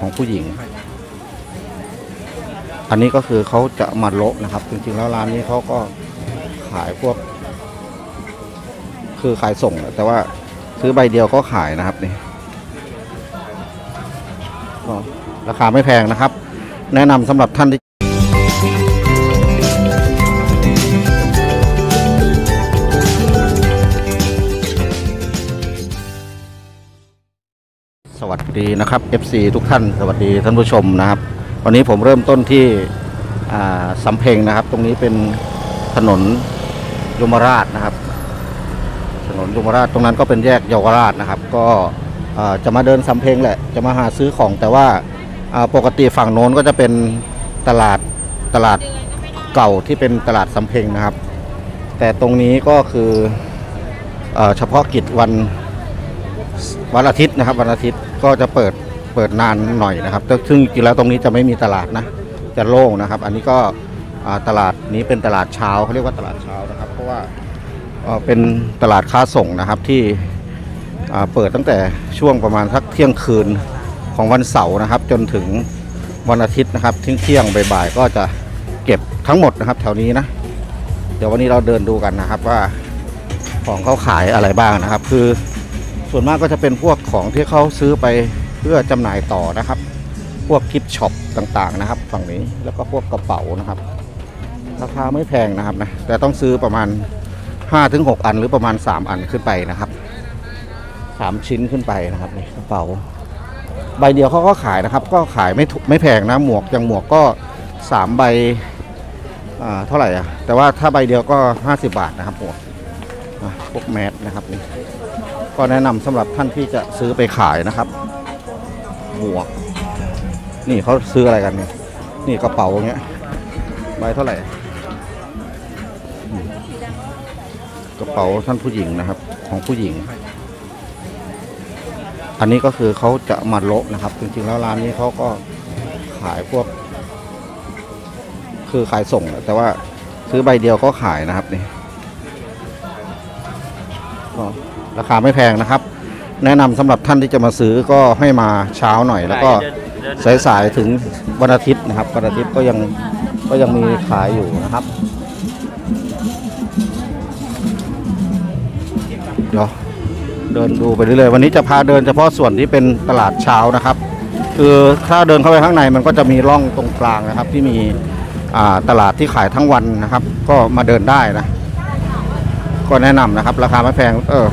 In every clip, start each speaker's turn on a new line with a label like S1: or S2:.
S1: ของผู้หญิง อันนี้ก็คือเขาจะมาโละนะครับ จริงๆแล้วร้านนี้เขาก็ขายพวก คือขายส่งแหละแต่ว่าซื้อใบเดียวก็ขายนะครับนี่ราคาไม่แพงนะครับ แนะนำสำหรับท่านที่ ดีนะครับ FC ทุกท่านสวัสดีท่านผู้ชมนะครับ วันนี้ผมเริ่มต้นที่สำเพ็งนะครับ ตรงนี้เป็นถนนยมราชนะครับ ถนนยมราชตรงนั้นก็เป็นแยกเยาวราชนะครับ ก็จะมาเดินสำเพ็งแหละจะมาหาซื้อของแต่ว่าปกติฝั่งโน้นก็จะเป็นตลาดตลาดเก่าที่เป็นตลาดสำเพ็งนะครับ แต่ตรงนี้ก็คืออเฉพาะกิจวันวันอาทิตย์นะครับวันอาทิตย์ ก็จะเปิดเปิดนานหน่อยนะครับแต่ซึ่งจริงแล้วตรงนี้จะไม่มีตลาดนะ จะโล่งนะครับ อันนี้ก็ตลาดนี้เป็นตลาดเช้าเขาเรียกว่าตลาดเช้านะครับ เพราะว่าเป็นตลาดค้าส่งนะครับที่เปิดตั้งแต่ช่วงประมาณสักเที่ยงคืนของวันเสาร์นะครับ จนถึงวันอาทิตย์นะครับเที่ยงเที่ยงบ่ายๆก็จะเก็บทั้งหมดนะครับ แถวนี้นะ เดี๋ยววันนี้เราเดินดูกันนะครับว่าของเขาขายอะไรบ้างนะครับ คือ ส่วนมากก็จะเป็นพวกของที่เขาซื้อไปเพื่อจำหน่ายต่อนะครับ พวกกิฟช็อปต่างๆนะครับ ฝั่งนี้แล้วก็พวกกระเป๋านะครับ ราคาไม่แพงนะครับนะแต่ต้องซื้อประมาณ 5-6 อันหรือประมาณ 3 อันขึ้นไปนะครับ3ชิ้นขึ้นไปนะครับนี่กระเป๋า ใบเดียวเขาก็ขายนะครับ ก็ขายไม่ถูกไม่แพงนะหมวกอย่างหมวกก็3ใบอ่าเท่าไหร่อะแต่ว่าถ้าใบเดียวก็ 50 บาทนะครับหมวกอะพวกแมสนะครับนี่ ก็แนะนำสำหรับท่านที่จะซื้อไปขายนะครับ หมวก นี่เขาซื้ออะไรกันเนี่ยนี่กระเป๋าเงี้ยใบเท่าไหร่ กระเป๋าท่านผู้หญิงนะครับ ของผู้หญิง อันนี้ก็คือเขาจะมาโละนะครับ จริงๆแล้วร้านนี้เขาก็ขายพวก คือขายส่งแหละแต่ว่าซื้อใบเดียวก็ขายนะครับนี่ก็ ราคาไม่แพงนะครับ แนะนำสำหรับท่านที่จะมาซื้อก็ให้มาเช้าหน่อย แล้วก็สายๆถึงวันอาทิตย์นะครับวันอาทิตย์ก็ยังก็ยังมีขายอยู่นะครับเดี๋ยวเดินดูไปเรื่อยๆวันนี้จะพาเดินเฉพาะส่วนที่เป็นตลาดเช้านะครับ คือถ้าเดินเข้าไปข้างในมันก็จะมีร่องตรงกลางนะครับ ที่มีอ่าตลาดที่ขายทั้งวันนะครับ ก็มาเดินได้นะ ก็แนะนำนะครับ ราคาไม่แพงเออ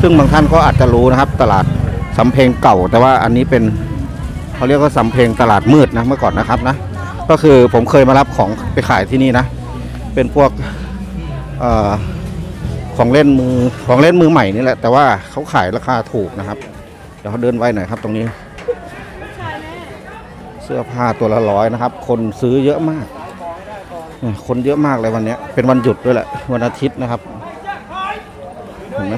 S1: ซึ่งบางท่านก็อาจจะรู้นะครับ ตลาดสำเพ็งเก่า แต่ว่าอันนี้เป็นเขาเรียกว่าสำเพ็งตลาดมืดนะเมื่อก่อนนะครับนะก็คือผมเคยมารับของไปขายที่นี่นะ เป็นพวกอของเล่นมือของเล่นมือใหม่นี่แหละ แต่ว่าเขาขายราคาถูกนะครับ เดี๋ยวเขาเดินไว้หน่อยครับตรงนี้ เสื้อผ้าตัวละร้อยนะครับ คนซื้อเยอะมาก คนเยอะมากเลยวันนี้เป็นวันหยุดด้วยแหละวันอาทิตย์นะครับ เห็ไห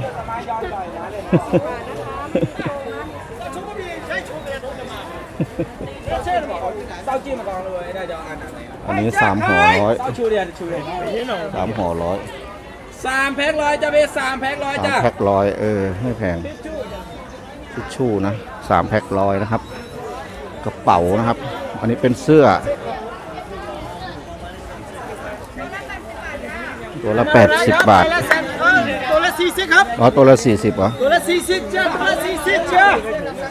S1: อั
S2: นนี้สามห่อร้อยสามห่
S1: อร้อยสามแพ็กร้อย
S2: จะเป็น
S1: สามแพ็กร้อย
S2: จ้ะ
S1: สามแพ็กร้อยเออไม่แพงทิชชู่นะสามแพ็กร้อยนะครับ กระเป๋านะครับ อันนี้เป็นเสื้อ ตัวละแปดสิบบาท
S2: ละสี่สิบครับ
S1: อ๋อตัวละสี่สิบเหรอ
S2: ตัวละสี่สิบจ้าตัวละสี่สิบจ้า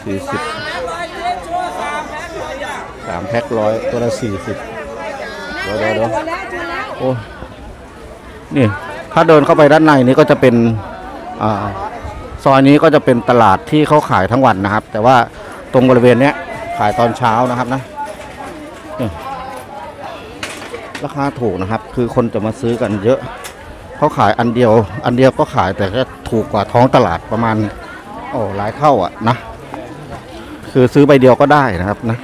S1: สี่สิบ
S2: ร้อยเจ็ดชัวสามแพ็คเลยจ้า
S1: สามแพ็คร้อยตัวละสี่สิบเดี๋ยวเดี๋ยวเดี๋ยวโอ้นี่ถ้าเดินเข้าไปด้านในนี้ก็จะเป็นอ่าซอยนี้ก็จะเป็นตลาดที่เขาขายทั้งวันนะครับ แต่ว่าตรงบริเวณเนี้ยขายตอนเช้านะครับนะนี่ราคาถูกนะครับ คือคนจะมาซื้อกันเยอะ เขาขายอันเดียว อันเดียวก็ขายแต่ก็ถูกกว่าท้องตลาดประมาณโอ้หลายเท่าอะนะ คือซื้อใบเดียวก็ได้นะครับนะ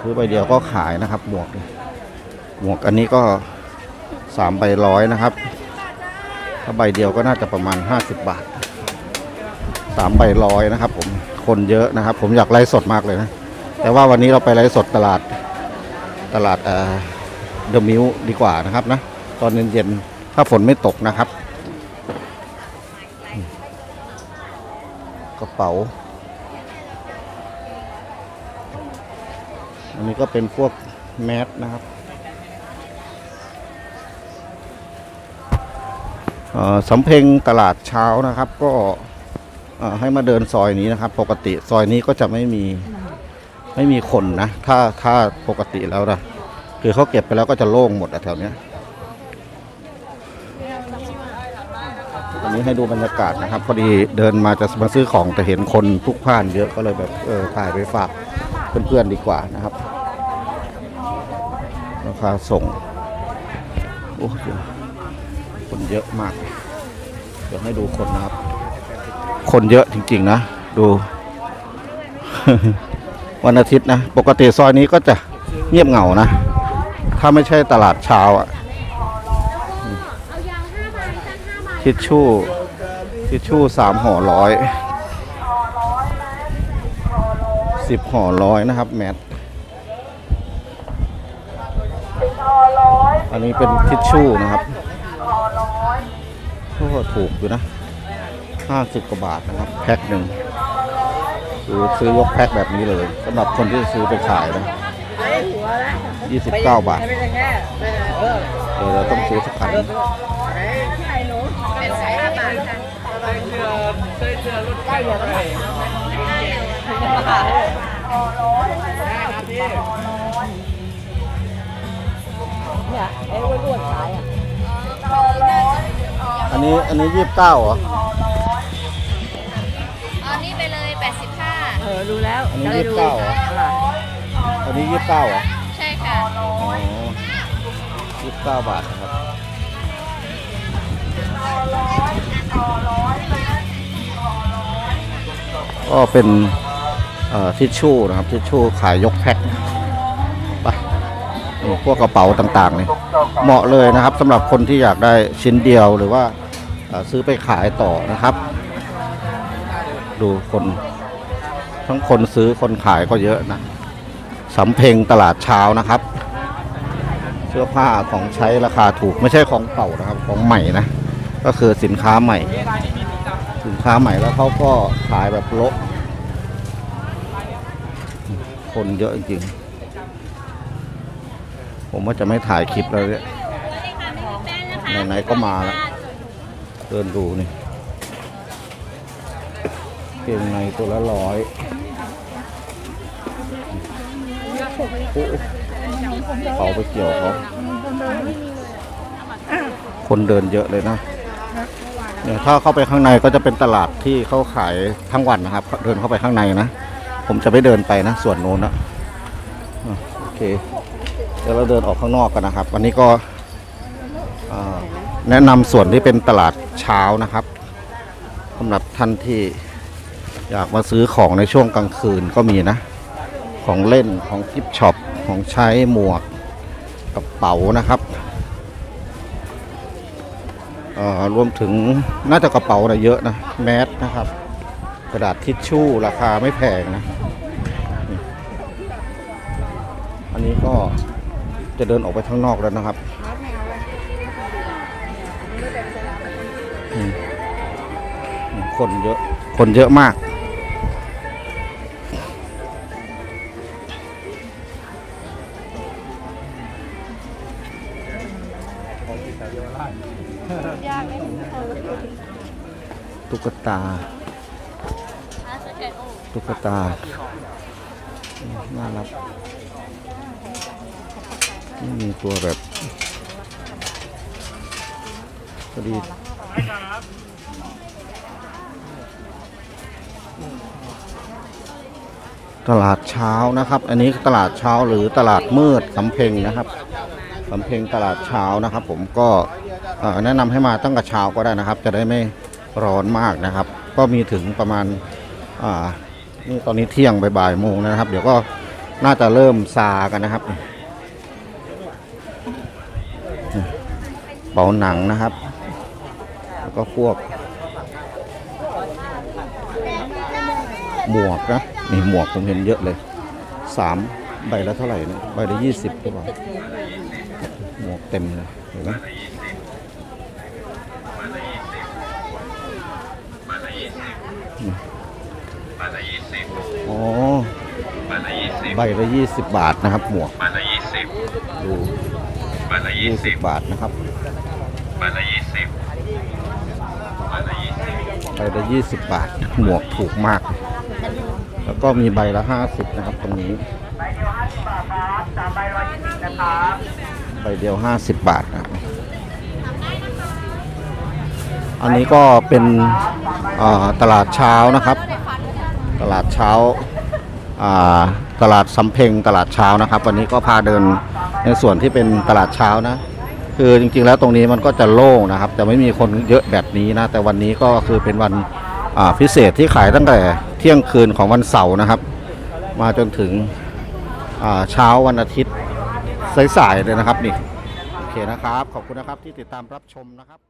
S1: ซื้อใบเดียวก็ขายนะครับหมวกหมวกอันนี้ก็สามใบร้อยนะครับ ถ้าใบเดียวก็น่าจะประมาณ50บบาทสามใบร้อยนะครับ ผมคนเยอะนะครับ ผมอยากไลฟ์สดมากเลยนะ แต่ว่าวันนี้เราไปไลฟ์สดตลาดตลาดอ่า เดอะมิวดีกว่านะครับนะตอนเย็นๆถ้าฝนไม่ตกนะครับ กระเป๋า อันนี้ก็เป็นพวกแมสนะครับสำเพ็งตลาดเช้านะครับ ก็ให้มาเดินซอยนี้นะครับ ปกติซอยนี้ก็จะไม่มีไม่มีคนนะ ถ้าถ้าปกติแล้วนะ คือเขาเก็บไปแล้วก็จะโล่งหมดอะแถวเนี้ยอันนี้ให้ดูบรรยากาศนะครับ พอดีเดินมาจะมาซื้อของแต่เห็นคนพลุกพล่านเยอะก็เลยแบบเออถ่ายไปฝากเพื่อนๆดีกว่านะครับ ราคาส่งโอ้เดี๋ยคนเยอะมาก เดี๋ยวให้ดูคนนะครับ คนเยอะจริงๆนะ ดู วันอาทิตย์นะ ปกติซอยนี้ก็จะเงียบเหงานะ ถ้าไม่ใช่ตลาดเช้าอะ
S3: เอายาวห้าใบสั้นห้าใบ
S1: ทิชชู่ทิชชู่สามห่อร้อยสิบห่อร้อยนะครับ แมทอันนี้เป็นทิชชู่นะครับก็ถูกอยู่นะห้าสิบกว่าบาทนะครับ แพ็คหนึ่งคือซื้อยกแพ็คแบบนี้เลยสำหรับคนที่จะซื้อไปขายนะ ยี่สิบเก้าบาท
S2: ไม่ใช่แค่เออ
S1: เดี๋ยวเราต้องซื้อสักอัน
S3: เป็นสายห้าบาทค่ะ
S2: เจอเคยเจอรถไฟเดียวกันไหม
S1: อันนี้อันนี้ยี่สิบเก้าเหรอ
S3: อ๋อนี่ไปเลย85
S4: เออรู้แล้ว
S1: อันนี้ยี่สิบเก้าเหรอ อันนี้ยี่สิบเก้าเหรอ
S3: ใช่ค่ะ
S1: อ๋อยี่สิบเก้าบาทนะครับก็เป็นเอ่อทิชชู่นะครับ ทิชชู่ขายยกแพ็คไปนี่พวกกระเป๋าต่างๆนี่เหมาะเลยนะครับสำหรับคนที่อยากได้ชิ้นเดียวหรือว่าเอ่อซื้อไปขายต่อนะครับ ดูคน ทั้งคนซื้อคนขายก็เยอะนะ สำเพ็งตลาดเช้านะครับ เสื้อผ้าของใช้ราคาถูกไม่ใช่ของเก่านะครับของใหม่นะ ก็คือสินค้าใหม่ สินค้าใหม่แล้วเขาก็ขายแบบโละคนเยอะจริง ผมว่าจะไม่ถ่ายคลิปแล้วเนี่ยไหนๆก็มาแล้วเดินดูนี่เกงในตัวละร้อย โอ้เขาไปเกี่ยวเขาคนเดินเยอะเลยนะเนี่ยถ้าเข้าไปข้างในก็จะเป็นตลาดที่เขาขายทั้งวันนะครับ เดินเข้าไปข้างในนะ ผมจะไม่เดินไปนะ ส่วนโน้นนะโอเค เดี๋ยวเราเดินออกข้างนอกกันนะครับ วันนี้ก็แนะนำส่วนที่เป็นตลาดเช้านะครับสำหรับท่านที่อยากมาซื้อของในช่วงกลางคืนก็มีนะ ของเล่นของกิฟช็อปของใช้หมวกกระเป๋านะครับเอ่อรวมถึงน่าจะกระเป๋าอะเยอะนะแมสนะครับ กระดาษทิชชู่ราคาไม่แพงนะ อันนี้ก็จะเดินออกไปข้างนอกแล้วนะครับคนเยอะคนเยอะมาก ตุ๊กตา ตุ๊กตา น่ารักมีตัวแบบพอดีตลาดเช้านะครับ อันนี้ตลาดเช้าหรือตลาดมืดสำเพ็งนะครับ สำเพ็งตลาดเช้านะครับ ผมก็แนะนำให้มาตั้งแต่เช้าก็ได้นะครับ จะได้ไม่ร้อนมากนะครับ ก็มีถึงประมาณนี่ตอนนี้เที่ยงบ่ายโมงนะครับ เดี๋ยวก็น่าจะเริ่มซากันนะครับเป๋าหนังนะครับ แล้วก็พวกหมวกนะนี่หมวกผมเห็นเยอะเลยสามใบละเท่าไหร่นะใบละยี่สิบหรือเปล่าหมว ต็มเลยเห็นไหมอ๋อใบละยี่สิบบาทนะครับ หมวก
S2: ใบละยี่สิบ
S1: ดู
S2: ใบละ
S1: ยี่สิบบาทนะครับ
S2: ใบละยี่สิบใบละยี่สิบ
S1: ใบละยี่สิบบาท หมวกถูกมาก แล้วก็มีใบละห้าสิบนะครับ ตรงนี้ใบเดียวห้าสิบบาทครับตามใบละยี่สิบนะครับ บเดียว 50 บาทนะอันนี้ก็เป็นตลาดเช้านะครับ ตลาดเช้าตลาดสำเพ็งตลาดเช้านะครับ วันนี้ก็พาเดินในส่วนที่เป็นตลาดเช้านะ คือจริงๆแล้วตรงนี้มันก็จะโล่งนะครับ แต่ไม่มีคนเยอะแบบนี้นะ แต่วันนี้ก็คือเป็นวันพิเศษที่ขายตั้งแต่เที่ยงคืนของวันเสาร์นะครับ มาจนถึงเช้าวันอาทิตย์ สายๆเลยนะครับนี่โอเคนะครับ ขอบคุณนะครับที่ติดตามรับชมนะครับ